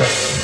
you